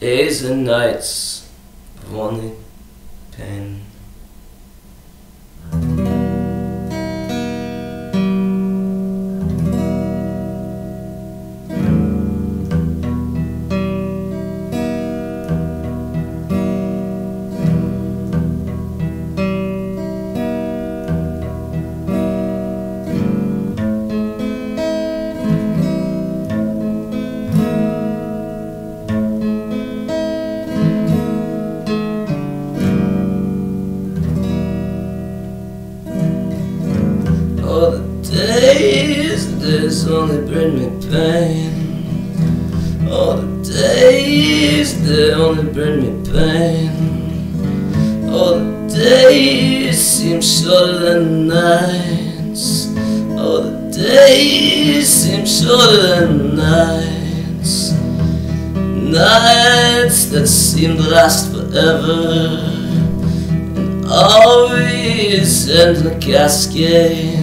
days and nights of pain. Days, the days only bring me pain. All the days, they only bring me pain. All the days seem shorter than nights. All the days seem shorter than nights. Nights that seem to last forever. And Always end in a cascade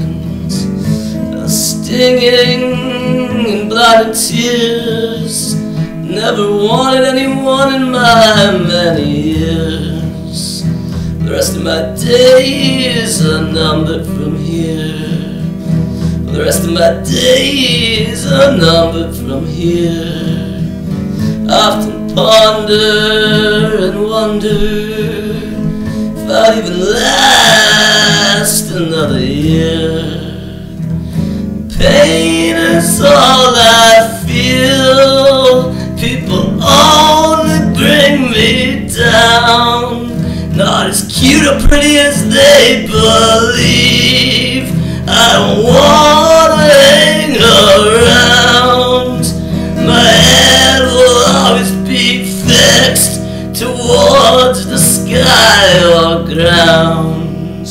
A stinging and blinding tears Never wanted anyone in my many years. The rest of my days are numbered from here. The rest of my days are numbered from here. I often ponder and wonder if I'll even last Not as cute or pretty as they believe. I don't wanna hang around. My head will always be fixed towards the sky or ground.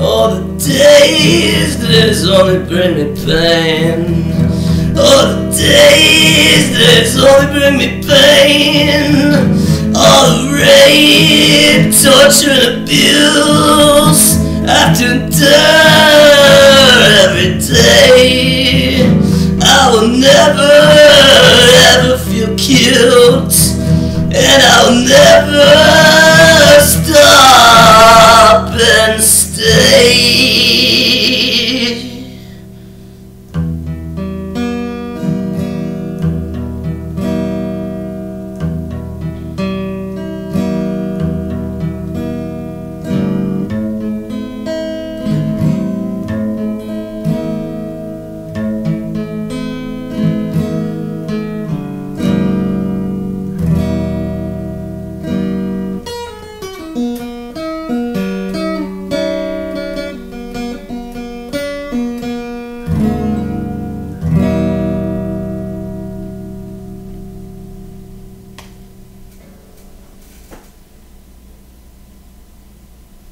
All the days that only bring me pain. All the days that only bring me pain. All the rape, torture, and abuse I have to endure every day. I will never ever feel cute,